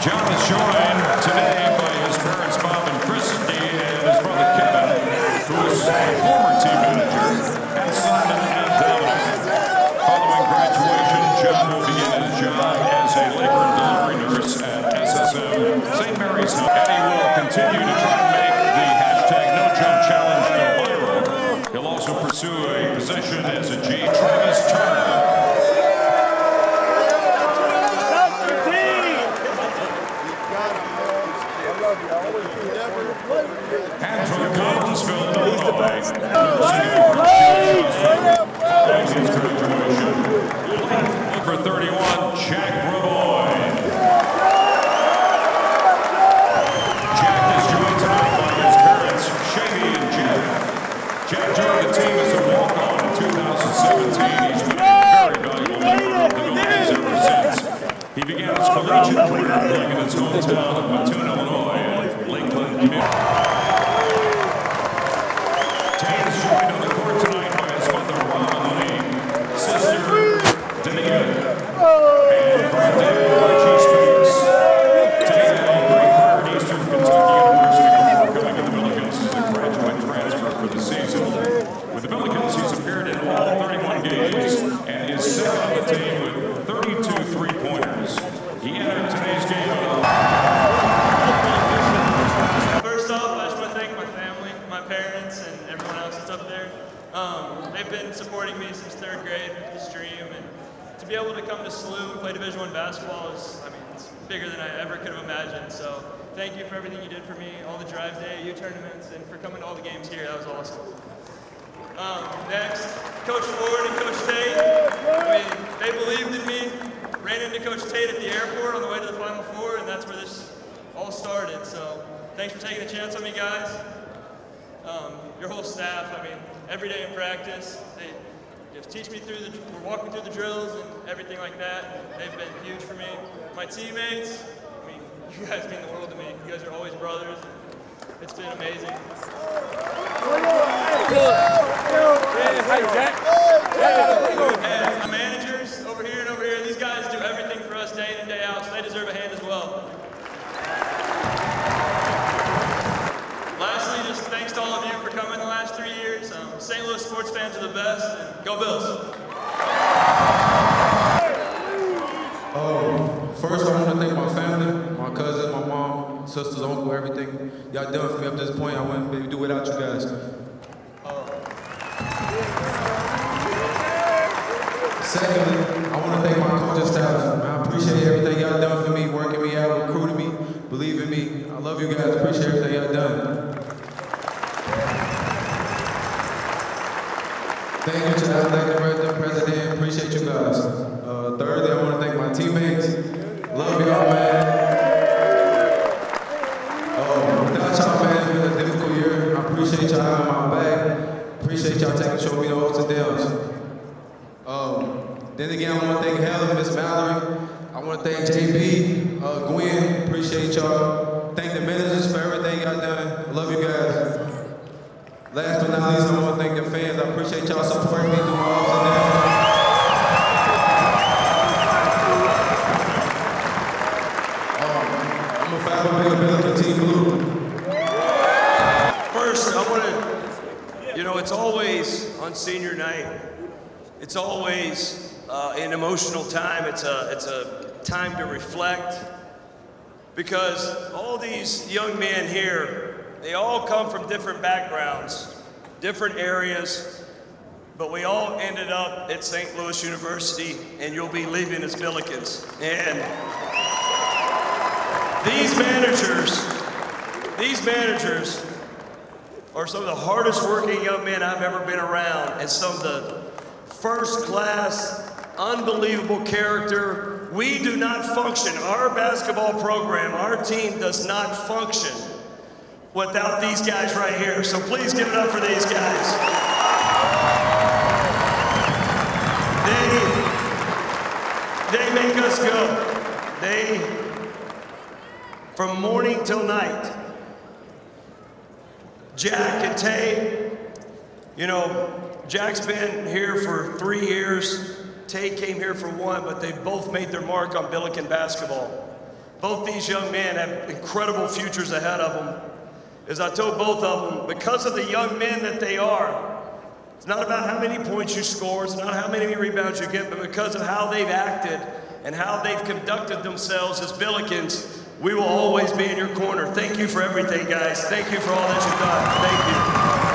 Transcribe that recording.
John is joined today by his parents Bob and Christy and his brother Kevin, who is a former team manager, and Simon and Dominic. Following graduation, John will begin his job as a labor and delivery nurse at SSM St. Mary's. And he will continue to try to make the hashtag No Jump Challenge go viral. He'll also pursue a position as a G. Travis Turner. And from Collinsville, Illinois, following his graduation, number 31, Jack Raboy. Jack is joined tonight by his parents, Shady and Jeff. Jack joined the team as a walk-on in 2017. He's been a very valuable member of the Nomads ever since. He began his collegiate career playing in his hometown of Mattoon, Illinois, at Lakeland Community. Tay is joined on the court tonight by his mother, Robin Lee, sister, Danita, and granddad, Archie Speaks. Tay had a great career at Eastern Kentucky University before coming to the Billikens as a graduate for the season. With the Billikens, he's appeared in all 31 games and is second on the team with 32 three-pointers. He entered today's game First off, I just want to thank my family, my parents, and everyone else that's up there. Um, they've been supporting me since third grade with this dream, and to be able to come to SLU and play Division One basketball is, I mean, it's bigger than I ever could have imagined. So thank you for everything you did for me, all the drive day, U tournaments, and for coming to all the games here. That was awesome. Um, next, Coach Ford and Coach Tate. I mean, they believed in me. Ran into Coach Tate at the airport on the way to the Final Four, and that's where this all started. So thanks for taking a chance on me, guys. Um, your whole staff. I mean, every day in practice, they just teach me through the, or walk me through the drills and everything like that. They've been huge for me. My teammates. You guys mean the world to me. You guys are always brothers. It's been amazing. And my managers over here and over here, these guys do everything for us day in and day out, so they deserve a hand as well. Lastly, just thanks to all of you for coming the last three years. Um, St. Louis sports fans are the best, and go Bills. Oh, first sisters, uncle, everything y'all done for me up to this point. I wouldn't be able to do without you guys. Secondly, I want to thank my coaching staff. I appreciate everything y'all done for me, working me out, recruiting me, believing me. I love you guys. Appreciate everything y'all done. Thank you to the athletic president. Appreciate you guys. Uh, thirdly, I want to thank my teammates. Love y'all, man. The ups and downs. Um, then again, I want to thank Helen, Miss Mallory. I want to thank JB, uh, Gwen. Appreciate y'all. Thank the managers for everything y'all done. Love you guys. Last but not least, I want to thank the fans. I appreciate y'all supporting me through my on senior night. It's always uh, an emotional time. It's a, it's a time to reflect because all these young men here, they all come from different backgrounds, different areas, but we all ended up at St. Louis University, and you'll be leaving as Billikens. And these managers, these managers are some of the hardest working young men I've ever been around, and some of the first class, unbelievable character. We do not function, our basketball program, our team does not function without these guys right here. So please give it up for these guys. They, they make us go. They, from morning till night, Jack and Tay, you know, Jack's been here for three years. Tay came here for one, but they both made their mark on Billiken basketball. Both these young men have incredible futures ahead of them. As I told both of them, because of the young men that they are, it's not about how many points you score, it's not how many rebounds you get, but because of how they've acted and how they've conducted themselves as Billikens, we will always be in your corner. Thank you for everything, guys. Thank you for all that you've done. Thank you.